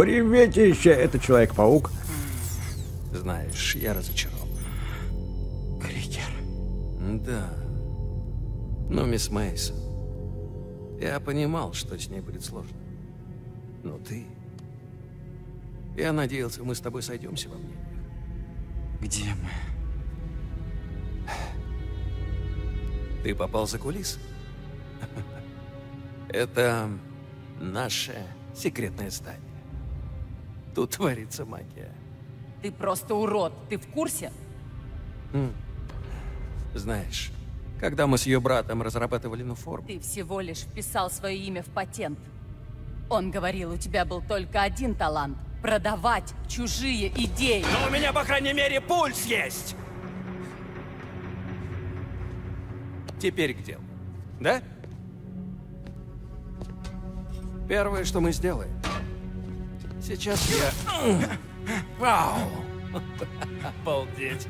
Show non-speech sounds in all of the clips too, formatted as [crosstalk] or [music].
Приветище! Это Человек-паук. Знаешь, я разочарован. Крикер. Да. Но, мисс Мейсон, я понимал, что с ней будет сложно. Но ты... Я надеялся, мы с тобой сойдемся во мнениях. Где мы? Ты попал за кулисы? [laughs] Это наша секретная стадия. Тут творится магия. Ты просто урод. Ты в курсе? Знаешь, когда мы с ее братом разрабатывали Нуформ, Ты всего лишь вписал свое имя в патент. Он говорил, у тебя был только один талант – продавать чужие идеи. Но у меня, по крайней мере, пульс есть! Теперь к делу. Да? Первое, что мы сделаем. Сейчас я... [clears throat] Вау! [laughs] Обалдеть.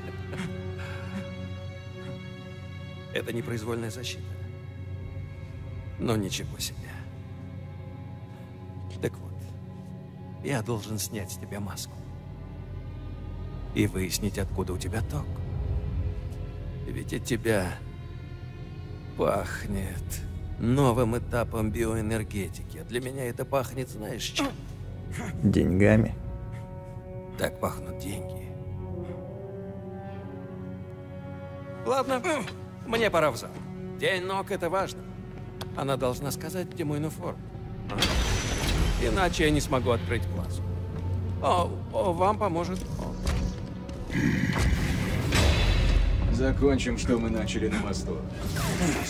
Это непроизвольная защита. Но ничего себе. Так вот, я должен снять с тебя маску. И выяснить, откуда у тебя ток. Ведь от тебя пахнет новым этапом биоэнергетики. А для меня это пахнет, знаешь, чем? Деньгами. Так пахнут деньги. Ладно, мне пора в зал. День ног — это важно. Она должна сказать, где мой униформ. Иначе я не смогу открыть глаз. О, о, вам поможет. О, Закончим, что мы начали на мосту.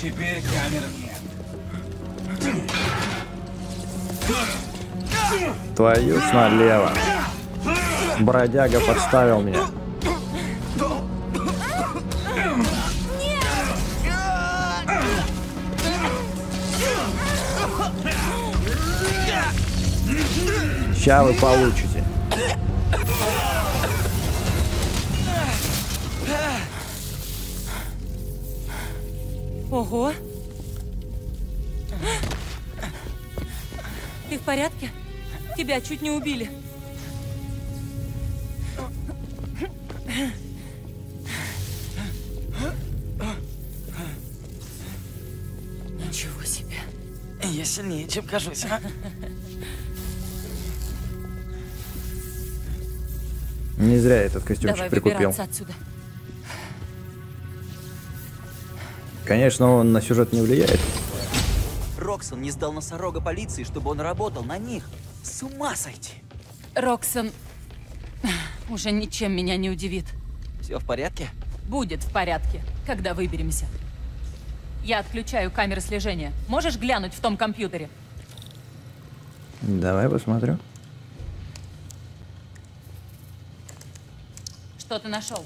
Теперь камер нет. Твою ж налево. Бродяга подставил меня. Ща вы получите. Ого! Тебя чуть не убили. Ничего себе. Я сильнее, чем кажусь. а? Не зря я этот костюмчик Давай прикупил. отсюда. Конечно, он на сюжет не влияет. Роксон не сдал носорога полиции, чтобы он работал на них. С ума сойти. Роксон [sighs] уже ничем меня не удивит. Все в порядке? Будет в порядке, когда выберемся. Я отключаю камеры слежения. Можешь глянуть в том компьютере? Давай посмотрю. Что ты нашел?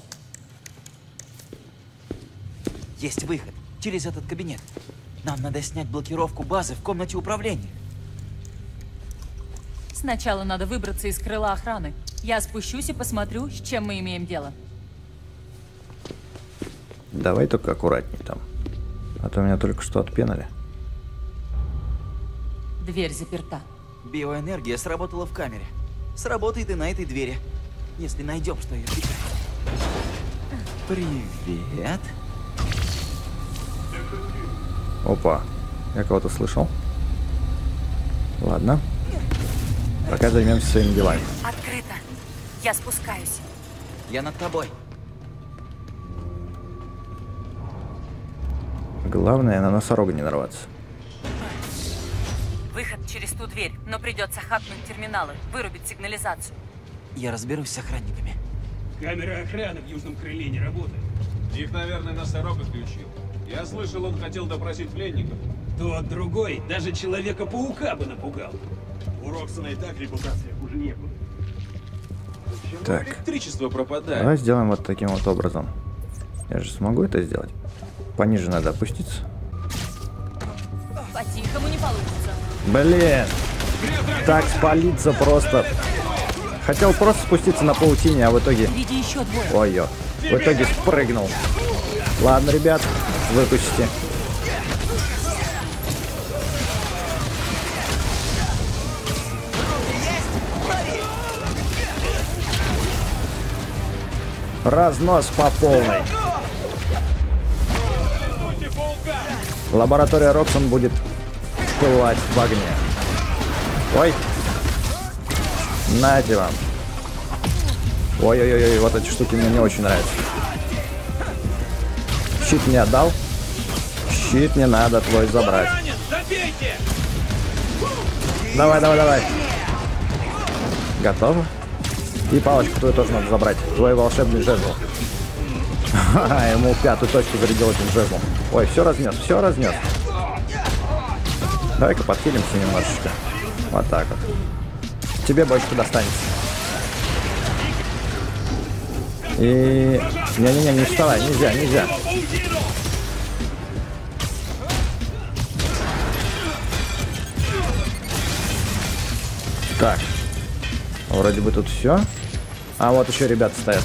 Есть выход. Через этот кабинет. Нам надо снять блокировку базы в комнате управления. Сначала надо выбраться из крыла охраны. Я спущусь и посмотрю, с чем мы имеем дело. Давай только аккуратней там. А то меня только что отпенали. Дверь заперта. Биоэнергия сработала в камере. Сработает и на этой двери. Если найдем, что ее питает. Привет. Опа. Я кого-то слышал. Ладно. Пока займемся своими делами. Открыто. Я спускаюсь. Я над тобой. Главное, на носорога не нарваться. Выход через ту дверь, но придется хакнуть терминалы, вырубить сигнализацию. Я разберусь с охранниками. Камера охраны в южном крыле не работает. Их, наверное, носорог отключил. Я слышал, он хотел допросить пленников. Тот другой даже Человека-паука бы напугал. У Роксона и так репутация хуже некуда. Почему Так. электричество пропадает? Давай сделаем вот таким вот образом. Я же смогу это сделать. Пониже надо опуститься. По-тихому не получится. Блин! Так спалиться просто. Хотел просто спуститься на паутине, а в итоге... Ой-ё. В итоге спрыгнул. Ладно, ребят, выпустите. Разнос по полной. Лаборатория Роксон будет пылать в огне. Ой. Нате вам. Ой-ой-ой, вот эти штуки мне не очень нравятся. Щит не отдал. Щит не надо твой забрать. Давай, давай, давай. Готово? И палочку твою тоже надо забрать. Твой волшебный жезл. Ха-ха, ему пятую точку зарядил этим жезлом. Ой, все разнес, все разнес. Давай-ка подхилимся немножечко. Вот так вот. Тебе бочка достанется. И... Не-не-не, не вставай, нельзя, нельзя. Вроде бы тут все. А вот еще ребята стоят.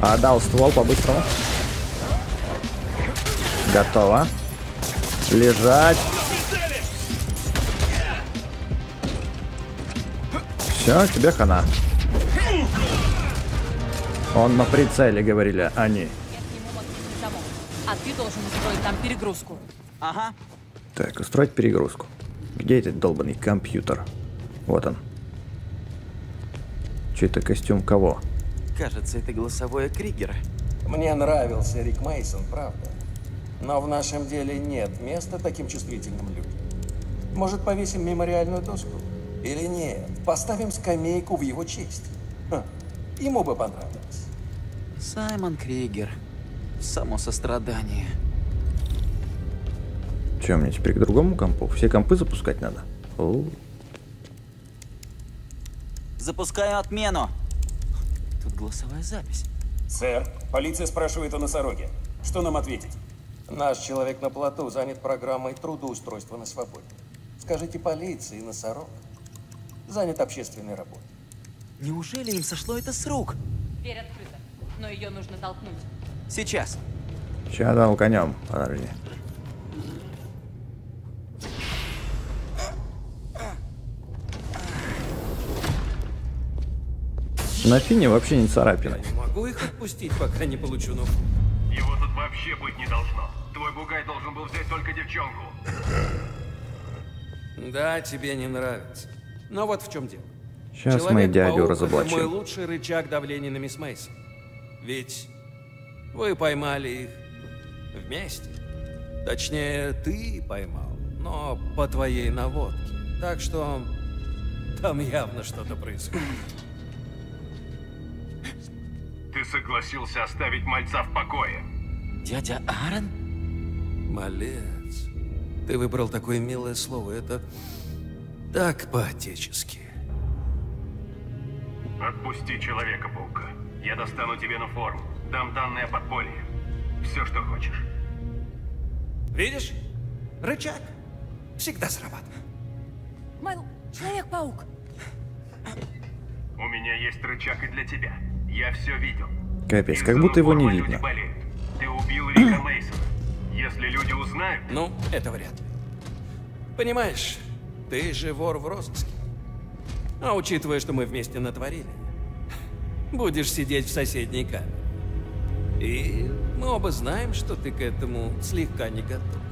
А, дал ствол по-быстрому. Готово. Лежать. Все, тебе хана. Он на прицеле, говорили они. А ты должен устроить там перегрузку. Ага. Так, устроить перегрузку. Где этот долбанный компьютер? Вот он. Че это костюм кого? Кажется, это голосовое Кригера. Мне нравился Рик Мейсон, правда. Но в нашем деле нет места таким чувствительным людям. Может, повесим мемориальную доску? Или нет? Поставим скамейку в его честь. Ха, Ему бы понравилось. Саймон Кригер. Само сострадание. Че, мне теперь к другому компу? Все компы запускать надо? О, Запускаю отмену. Тут голосовая запись. Сэр, полиция спрашивает о носороге. Что нам ответить? Наш человек на плоту занят программой трудоустройства на свободе. Скажите полиции, носорог. Занят общественной работой. Неужели им сошло это с рук? Дверь открыта, но ее нужно толкнуть. Сейчас. Сейчас дал конем. Подожди. На фине вообще не царапины. Не могу их отпустить, пока не получу новую. Его тут вообще быть не должно. Твой бугай должен был взять только девчонку. Да, тебе не нравится. Но вот в чем дело. Сейчас мы дядю это мой разоблачим. лучший рычаг давления на мисс Мейсон. Ведь вы поймали их вместе. Точнее, ты поймал, но по твоей наводке. Так что там явно что-то происходит. Ты согласился оставить мальца в покое. Дядя Аарон? Малец. Ты выбрал такое милое слово. Это так по-отечески. Отпусти Человека-паука. Я достану тебе на форму. Дам данные о подполье. Все, что хочешь. Видишь? Рычаг. Всегда срабатывает. Майл, Человек-паук. У меня есть рычаг и для тебя. Я все видел. Капец, как будто его не видно. Ты убил Рика Мейсона. Если люди узнают, Ну, это вряд ли. Понимаешь, ты же вор в розыске. А учитывая, что мы вместе натворили, будешь сидеть в соседней камере. И мы оба знаем, что ты к этому слегка не готов.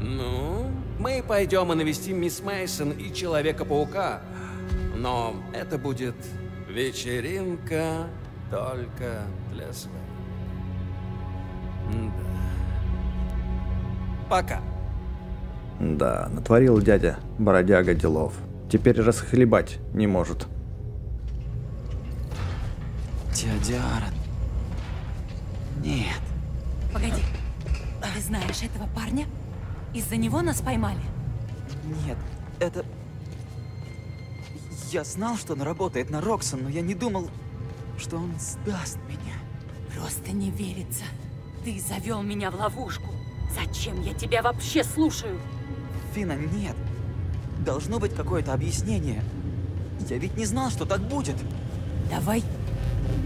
Ну, мы пойдем и навестим мисс Мейсон и Человека-паука. Но это будет вечеринка только для своих. Да. Пока. Да, натворил дядя, бродяга делов. Теперь расхлебать не может. Дядя. Нет. Погоди. Ты знаешь этого парня? Из-за него нас поймали? Нет. Это... Я знал, что он работает на Роксон, но я не думал, что он сдаст меня. Просто не верится. Ты завел меня в ловушку. Зачем я тебя вообще слушаю? Фина, нет. Должно быть какое-то объяснение. Я ведь не знал, что так будет. Давай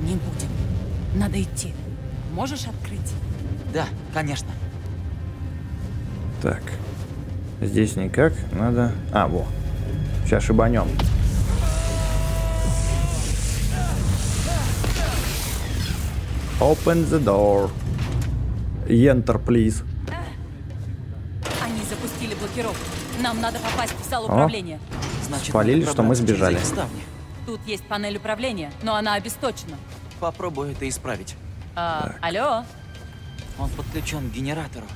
не будем. Надо идти. Можешь открыть? Да, конечно. Так. Здесь никак. Надо... А, во. Сейчас шибанем. Open the door. Enter, please. Они запустили блокировку. Нам надо попасть в зал управления. Значит, Спалили, что мы сбежали. Тут есть панель управления, но она обесточена. Попробую это исправить. А, алло? Он подключен к генератору.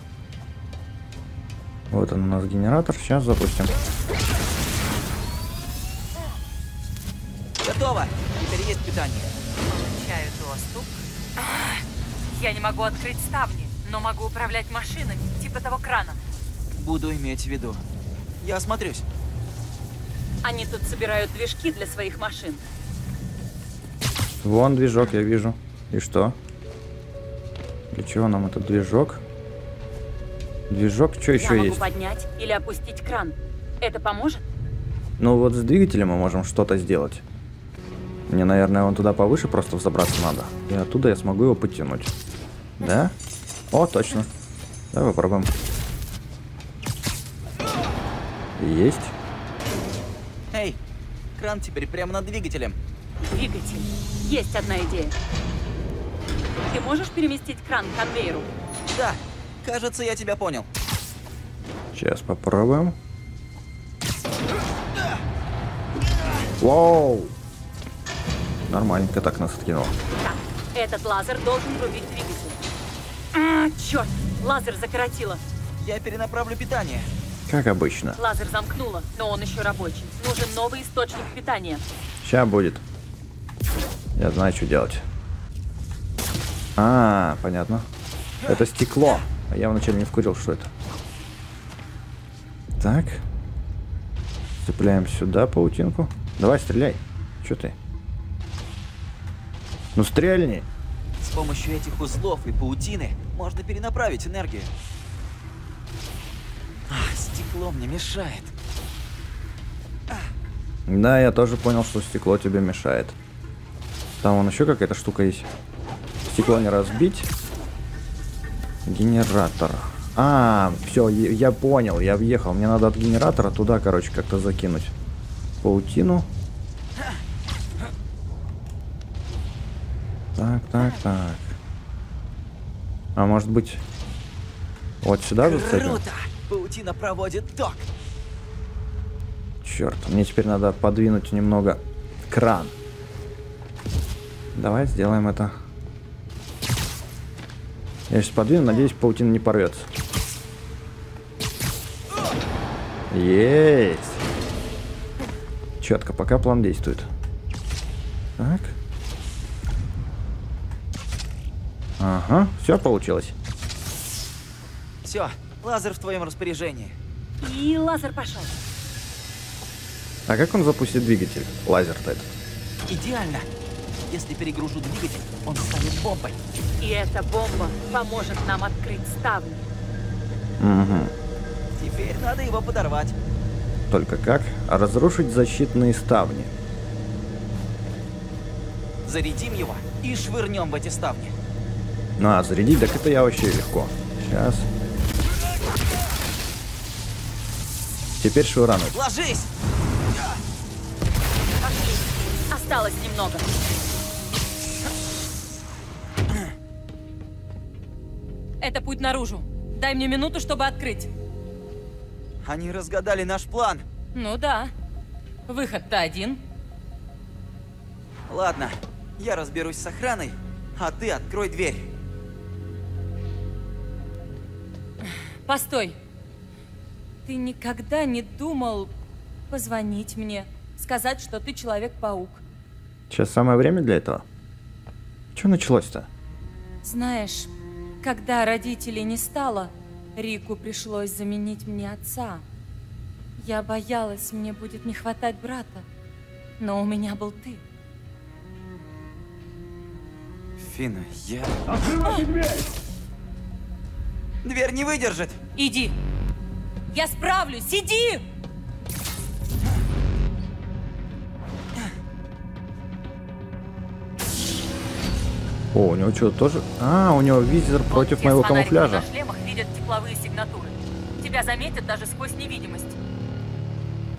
Вот он у нас генератор. Сейчас запустим. Готово! Теперь есть питание. Получаю доступ. Я не могу открыть ставни, но могу управлять машинами, типа того крана. Буду иметь в виду. Я осмотрюсь. Они тут собирают движки для своих машин. Вон движок, я вижу. И что? Для чего нам этот движок? Движок, что Я еще могу есть? поднять или опустить кран. Это поможет? Ну вот с двигателем мы можем что-то сделать. Мне, наверное, вон туда повыше просто взобраться надо. И оттуда я смогу его потянуть. Да? О, точно. Давай попробуем. Есть. Эй, кран теперь прямо над двигателем. Двигатель. Есть одна идея. Ты можешь переместить кран к конвейеру? Да, кажется, я тебя понял. Сейчас попробуем. Вау! Нормальненько так нас откинуло. Так, этот лазер должен рубить двигатель. А, черт! Лазер закоротило. Я перенаправлю питание. Как обычно. Лазер замкнуло, но он еще рабочий. Нужен новый источник питания. Сейчас будет. Я знаю, что делать. А, понятно. Это стекло. А я вначале не вкурил, что это. Так. Цепляем сюда паутинку. Давай, стреляй. Че ты? Ну стрельни. С помощью этих узлов и паутины можно перенаправить энергию. А, стекло мне мешает. Да, я тоже понял, что стекло тебе мешает. Там вон еще какая-то штука есть. Стекло не разбить. Генератор. А, все, я понял, я въехал. Мне надо от генератора туда, короче, как-то закинуть паутину. Так, так, так. А может быть, вот сюда зацепим? Круто! Паутина проводит ток. Черт, мне теперь надо подвинуть немного кран. Давай сделаем это. Я сейчас подвину, надеюсь, паутина не порвется. Есть. Четко, пока план действует. Так. Ага, все получилось. Все, лазер в твоем распоряжении. И лазер пошел. А как он запустит двигатель? Лазер-то этот. Идеально. Если перегружу двигатель, он станет бомбой. И эта бомба поможет нам открыть ставни. Угу. Теперь надо его подорвать. Только как? Разрушить защитные ставни. Зарядим его и швырнем в эти ставни. Ну, а зарядить, так это я вообще легко. Сейчас. Теперь швырануть. Ложись! Осталось немного. Это путь наружу. Дай мне минуту, чтобы открыть. Они разгадали наш план. Ну да. Выход-то один. Ладно, я разберусь с охраной, а ты открой дверь. Постой. Ты никогда не думал позвонить мне, сказать, что ты Человек-паук? Сейчас самое время для этого. Что началось-то? Знаешь, когда родителей не стало, Рику пришлось заменить мне отца. Я боялась, мне будет не хватать брата. Но у меня был ты. Фина, я... Дверь не выдержит! Иди. Я справлюсь, иди! О, у него что, тоже... А, у него визор против Все моего камуфляжа. на шлемах видят тепловые сигнатуры. Тебя заметят даже сквозь невидимость.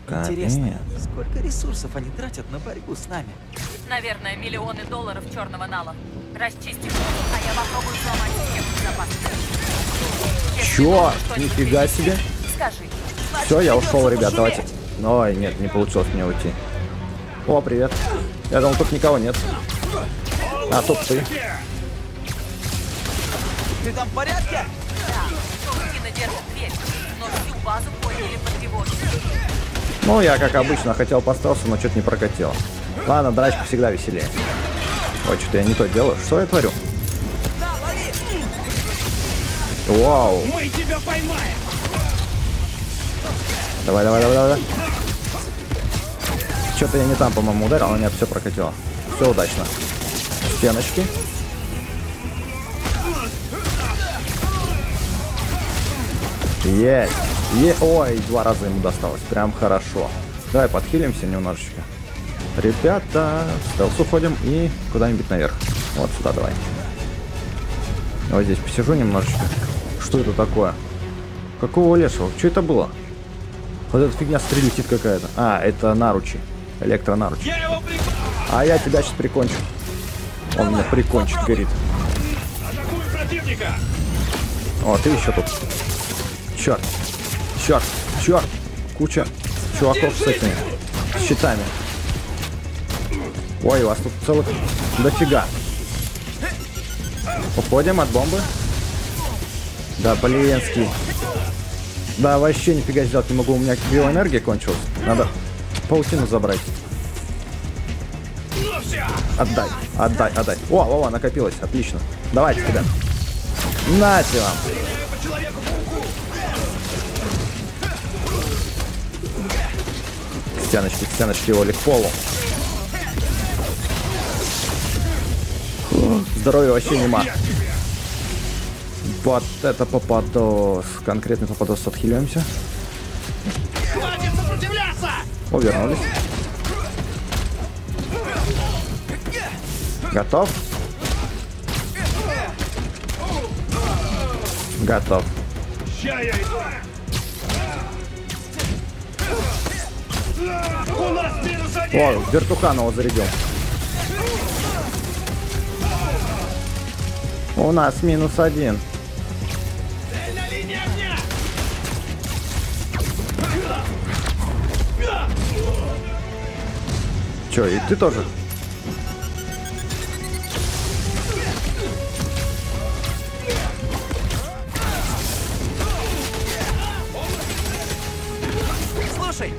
Интересно, Капец. сколько ресурсов они тратят на борьбу с нами? Наверное, миллионы долларов черного нала. Расчисти воздух, а я попробую сломать систему безопасности. Чё? Нифига себе. Скажи. Все, я ушел, ребят, давайте. Ой, нет, не получилось мне уйти. О, привет. Я думал, тут никого нет. А, тут ты. Ты там в порядке? Ну, я, как обычно, хотел поставиться, но что-то не прокатило. Ладно, драчка всегда веселее. Ой, что-то я не то делаю. Что я творю? Вау. Мы тебя поймаем! Давай, давай, давай, давай. Что-то я не там, по-моему, ударил, но меня все прокатило. Все удачно. Стеночки. Есть. Е... Ой, два раза ему досталось. Прям хорошо. Давай подхилимся немножечко. Ребята, в стелс уходим и куда-нибудь наверх. Вот сюда давай. Вот здесь посижу немножечко. Что это такое? Какого лешего? Что это было? Вот эта фигня стрелетит какая-то. А, это наручи. Электронаручи. А я тебя сейчас прикончу. Он меня прикончит, горит. О, ты еще тут. Черт. Черт. Черт. Куча чуваков с этими щитами. Ой, у вас тут целых дофига. Уходим от бомбы. Да, блинский. Да, вообще нифига сделать не могу. У меня биоэнергия кончилась. Надо паутину забрать. Отдай, отдай, отдай. О, о, о, накопилось, отлично. Давайте тебя. Нате вам. К Стеночки, Оли, к полу. Здоровья вообще нема. Вот это попадос. Конкретный попадос отхиливаемся. Хватит! О, вернулись. Готов? Готов. О, Вертуханова зарядил. У нас минус один. Че, и ты тоже? Слушай,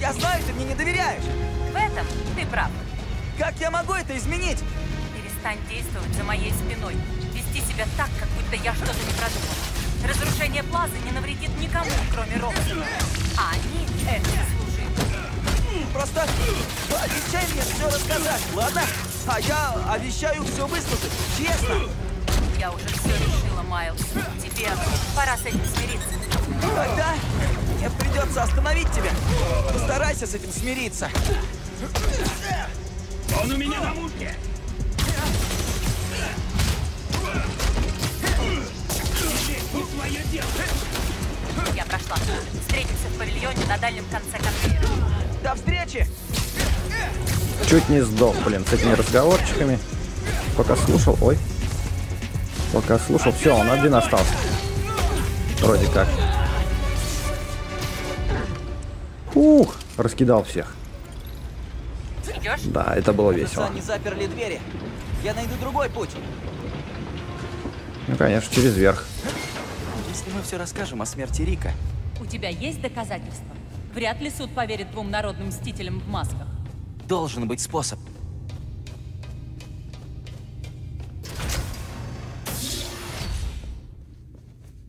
я знаю, ты мне не доверяешь. В этом ты прав. Как я могу это изменить? Перестань действовать за моей спиной. Вести себя так, как будто я что-то не продумала. Разрушение плазы не навредит никому, кроме Роксона. А они это. Просто обещай мне все рассказать, ладно? А я обещаю все выслушать, честно. Я уже все решила, Майлз. Тебе пора с этим смириться. Тогда мне придется остановить тебя. Постарайся с этим смириться. Он у меня на мушке! Я прошла. Встретимся в павильоне на дальнем конце конвейера. До встречи! Чуть не сдох, блин, с этими разговорчиками. Пока слушал, ой. Пока слушал, все, он один остался. Вроде как. Ух, раскидал всех. Идешь? Да, это было весело. Они заперли двери. Я найду другой путь. Ну, конечно, через верх. Если мы все расскажем о смерти Рика, У тебя есть доказательства? Вряд ли суд поверит двум народным мстителям в масках. должен быть способ.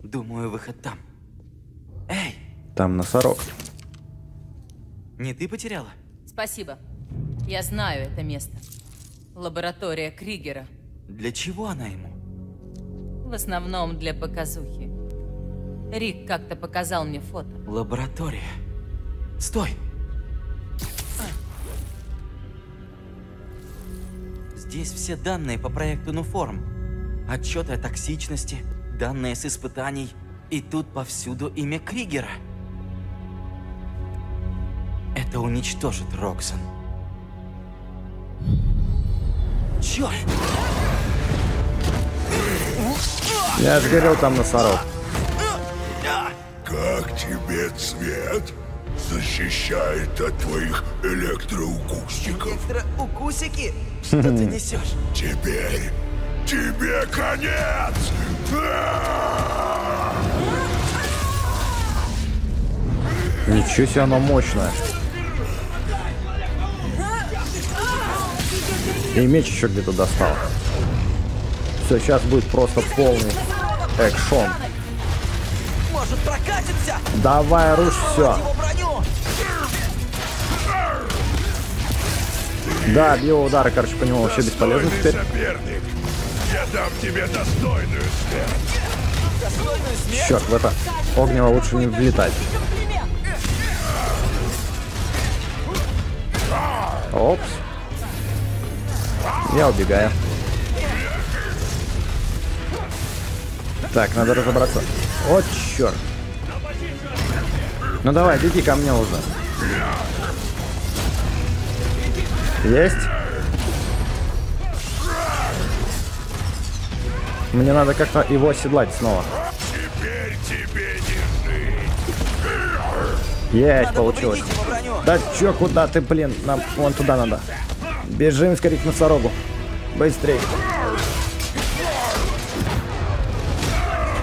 Думаю, выход там. Эй, Там носорог. не ты потеряла? Спасибо. Я знаю это место. Лаборатория Кригера. Для чего она ему? В основном для показухи. Рик как-то показал мне фото. Лаборатория. Стой! Здесь все данные по проекту Нуформ. Отчеты о токсичности, данные с испытаний. И тут повсюду имя Кригера. Это уничтожит Роксон. Черт! Я же говорил, там носорог. Как тебе цвет? Защищает от твоих электроукусиков. Укусики? Что ты несешь? Теперь тебе конец! Ничего себе, оно мощное. И меч еще где-то достал. Все, сейчас будет просто полный экшон. Может, прокатимся? Давай, руш все. Да, биоудары, короче, по нему вообще бесполезны теперь. соперник. Я дам тебе достойную смерть. Достойную смерть? Черт, в это огнево лучше не влетать. Опс. Я убегаю. Так, надо разобраться. О, черт. Ну давай, беги ко мне уже. Есть? Мне надо как-то его оседлать снова. Теперь тебе не жить. Есть, Надо получилось. Да чё, куда ты, блин? Нам вон туда надо. Бежим скорее к носорогу. Быстрей.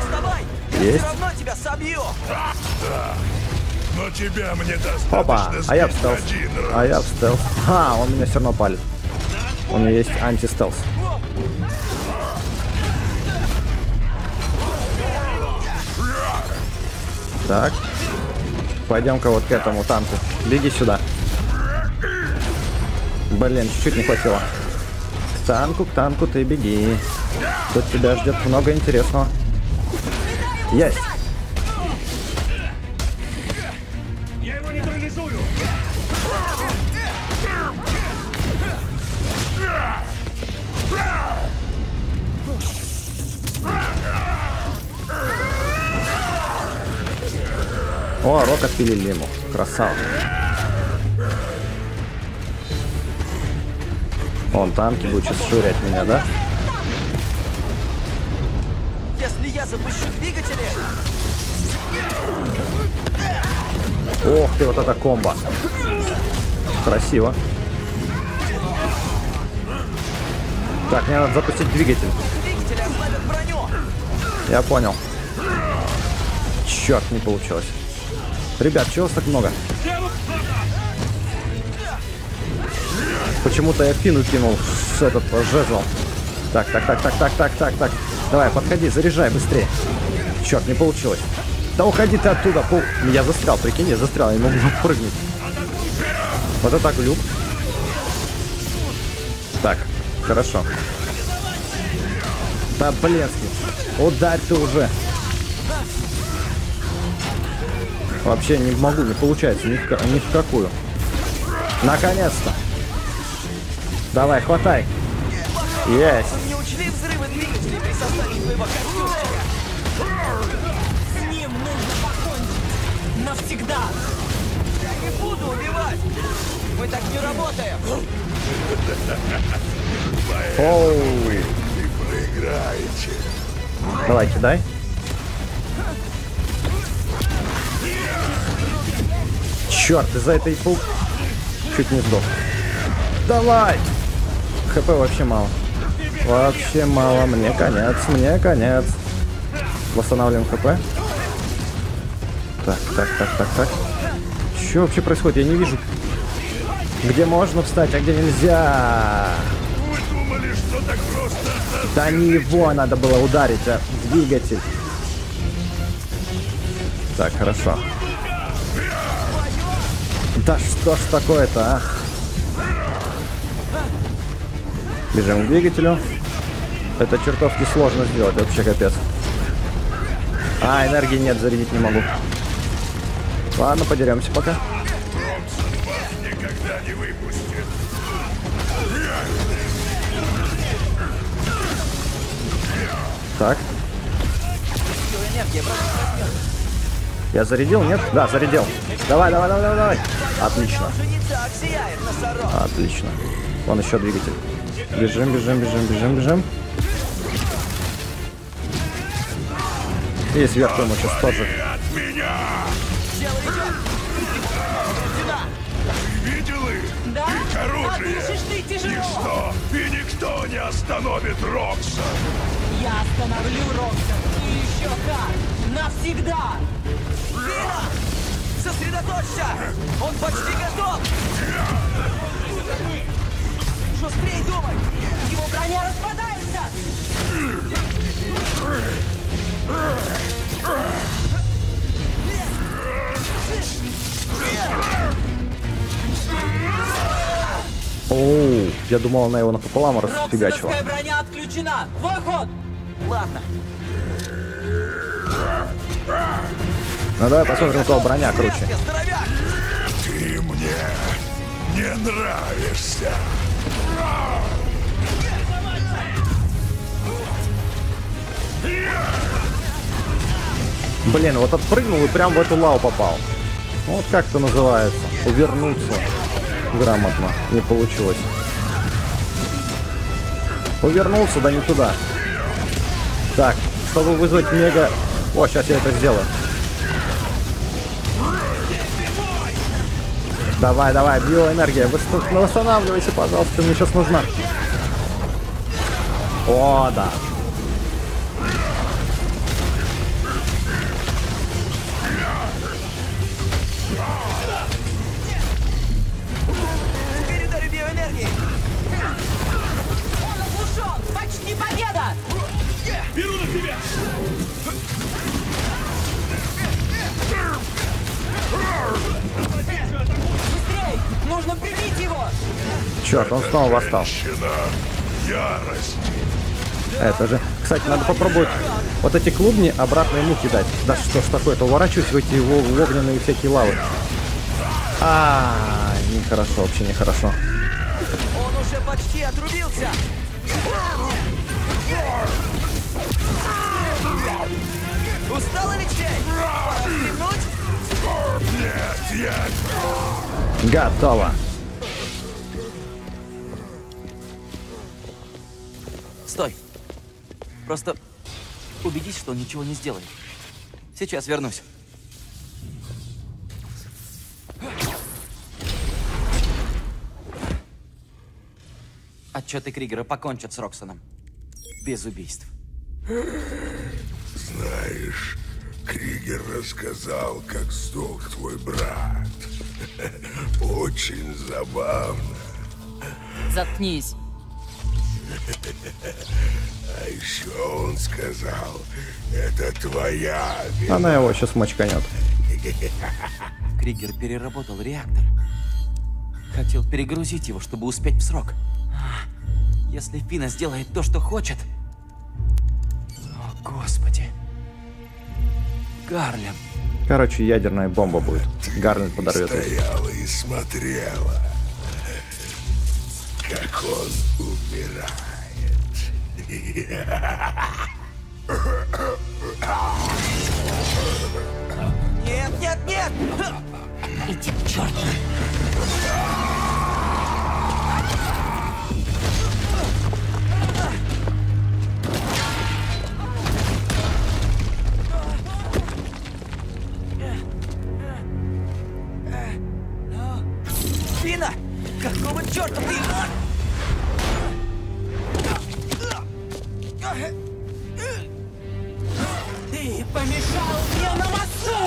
Вставай! Есть. Все равно тебя собью! Но тебя мне Опа, а я в сбить стелс. один раз. А я в стелс. А, он меня все равно палит. У него есть анти-стелс. Так. Пойдем-ка вот к этому танку. Беги сюда. Блин, чуть-чуть не хватило. К танку, к танку ты беги. Тут тебя ждет много интересного. Есть. О, рок отпилили ему. Красава. Он танки будет сейчас швырять меня, да? Если я запущу двигатели, Ох ты, вот это комбо. Красиво. Так, мне надо запустить двигатель. Я понял. Черт, не получилось. Ребят, чего вас так много? Почему-то я фину кинул с этот жезл. Так, так, так, так, так, так, так, так. Давай, подходи, заряжай быстрее. Черт, не получилось. Да уходи ты оттуда. Пол... Я застрял, прикинь, я застрял, я не могу прыгнуть. Вот это глюк. Так, хорошо. Да блинский. Ударь ты уже. Вообще не могу, не получается ни в, ка- ни в какую. Наконец-то. Давай, хватай. Есть. Вы не учли взрывы двигателей при создании твоего костюмчика? С ним нужно покончить! Навсегда! Я не буду убивать! Мы так не работаем! [laughs] Оу. Проиграете. Давай, кидай. Черт, из-за этой пул... Чуть не сдох. Давай! ХП вообще мало. Вообще мало. Мне конец, мне конец. Восстанавливаем ХП. Так, так, так, так, так. Что вообще происходит? Я не вижу. Где можно встать, а где нельзя? Думали, Да не его надо было ударить, а двигатель. Так, хорошо. Да что ж такое-то, а? Бежим к двигателю. Это чертовски сложно сделать, вообще капец. А, энергии нет, зарядить не могу. Ладно, подеремся пока. Так. Я зарядил, нет? Да, зарядил. Давай, давай, давай, давай, давай. Отлично. Отлично. Вон еще двигатель. Бежим, бежим, бежим, бежим, бежим. И сверху ему сейчас тоже. От меня! Дело идет! Сюда! Видел их? Да? А оружие! ты! Ничто и никто не остановит Рокса! Я остановлю Рокса! И еще как! Навсегда! Вера! Сосредоточься! Он почти готов! Шустрей думай! Его броня распадается! Оу, я думал, она его напополам расфигачила. Броня отключена! Твой ход! Ладно, Ну давай посмотрим, у броня круче. Ты мне не нравишься! Блин, вот отпрыгнул и прям в эту лаву попал. Вот как это называется. Увернуться. Грамотно. Не получилось. Увернулся, да не туда. Так, чтобы вызвать мега... О, сейчас я это сделаю. Давай, давай, биоэнергия, вос- восстанавливайся, пожалуйста, мне сейчас нужна. О, да. Черт, он снова восстал. Ярость! Это же. Кстати, надо попробовать вот эти клубни обратно ему кидать. Да что ж такое-то, уворачиваюсь в эти в огненные всякие лавы. А, нехорошо, вообще нехорошо. Он уже почти отрубился! Устал, вздремнуть? Нет, я Готово. Стой! Просто убедись, что он ничего не сделает. Сейчас вернусь. Отчеты Кригера покончат с Роксоном. Без убийств. Знаешь, Кригер рассказал, как сдох твой брат. [laughs] Очень забавно. Заткнись. А еще он сказал, это твоя вина. Она его сейчас мочканет. Кригер переработал реактор. Хотел перегрузить его, чтобы успеть в срок. Если Фина сделает то, что хочет... О, Господи. Гарлем. Короче, ядерная бомба будет. Гарнет подорвет ее. Стояла и смотрела, как он умирает. Нет, нет, нет! Иди к черту. Фина! Какого черта ты... Ты помешал мне на мосту!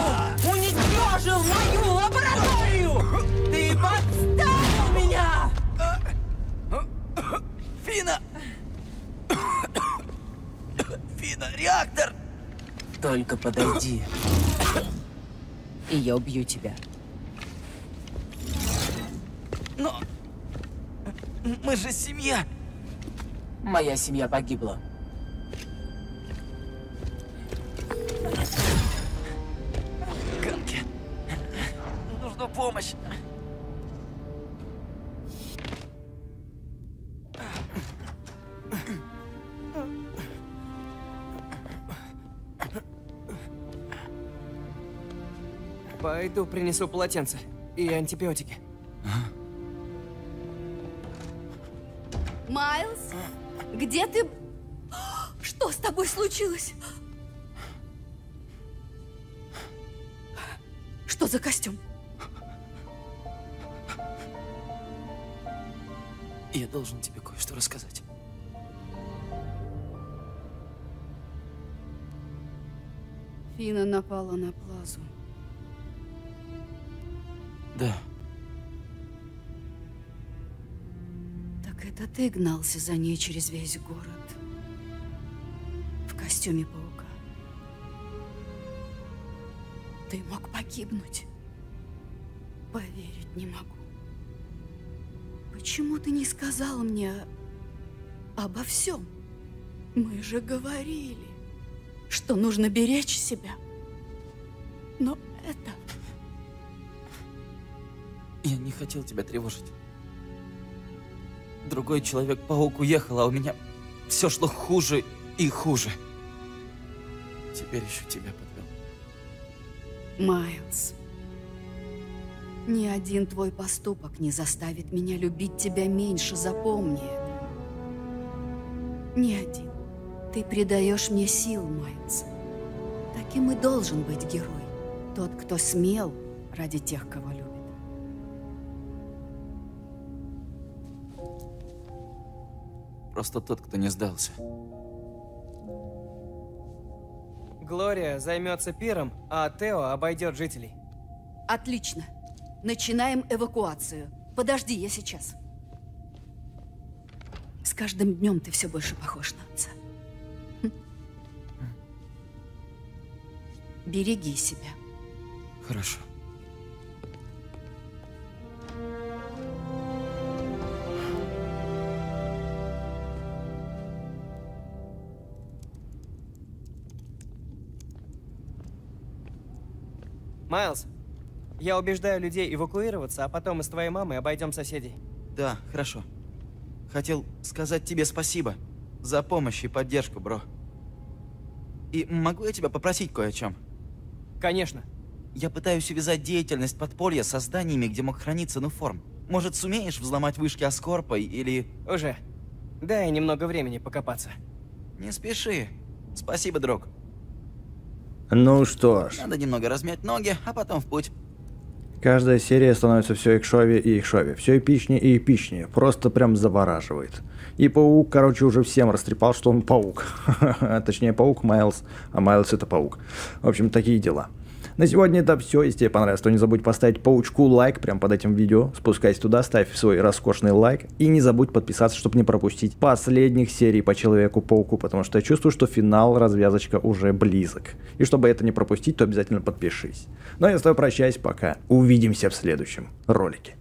Уничтожил мою лабораторию! Ты подставил меня! Фина! Фина, реактор! Только подойди. И я убью тебя. Но... Мы же семья! Моя семья погибла. Пойду принесу полотенце и антибиотики. Майлз, где ты... Что с тобой случилось? Что за костюм? Я должен тебе кое-что рассказать. Фина напала на Плазу. Да, Так это ты гнался за ней через весь город. В костюме паука. Ты мог погибнуть. Поверить не могу. Почему ты не сказал мне обо всем? Мы же говорили, что нужно беречь себя. Я не хотел тебя тревожить. Другой Человек-паук уехал, а у меня все шло хуже и хуже. Теперь еще тебя подвел. Майлз, ни один твой поступок не заставит меня любить тебя меньше, запомни это. Ни один. Ты придаешь мне сил, Майлз. Таким и должен быть герой. Тот, кто смел ради тех, кого любит. Просто тот, кто не сдался. Глория займется пиром, а Тео обойдет жителей. Отлично. Начинаем эвакуацию. Подожди, я сейчас. С каждым днем ты все больше похож на отца. Хм. Береги себя. Хорошо. Майлз, я убеждаю людей эвакуироваться, а потом мы с твоей мамой обойдем соседей. Да, хорошо. Хотел сказать тебе спасибо за помощь и поддержку, бро. И могу я тебя попросить кое о чем? Конечно. Я пытаюсь увязать деятельность подполья со зданиями, где мог храниться Нуформ. Может, сумеешь взломать вышки Аскорпа или... Уже. Дай немного времени покопаться. Не спеши. Спасибо, друг. Ну что ж, Надо немного размять ноги, а потом в путь. каждая серия становится все экшовее и экшовее, все эпичнее и эпичнее, просто прям завораживает. И паук, короче, уже всем растрепал, что он паук. [laughs] Точнее, паук Майлз, а Майлз это паук. В общем, такие дела. На сегодня это все. Если тебе понравилось, то не забудь поставить паучку лайк прямо под этим видео. Спускайся туда, ставь свой роскошный лайк. И не забудь подписаться, чтобы не пропустить последних серий по Человеку-пауку, потому что я чувствую, что финал, развязочка уже близок. И чтобы это не пропустить, то обязательно подпишись. Ну а я с тобой прощаюсь, пока. Увидимся в следующем ролике.